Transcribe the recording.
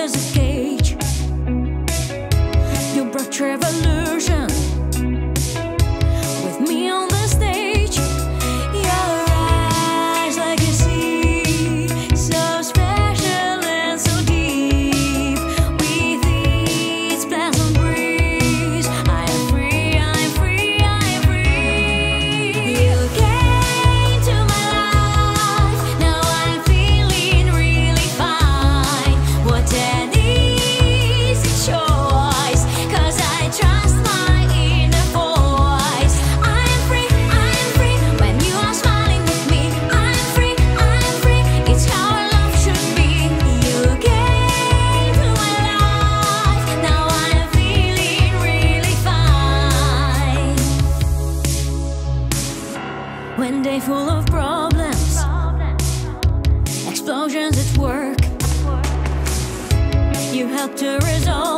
there's a game. One day full of problems, explosions at work. You help to resolve.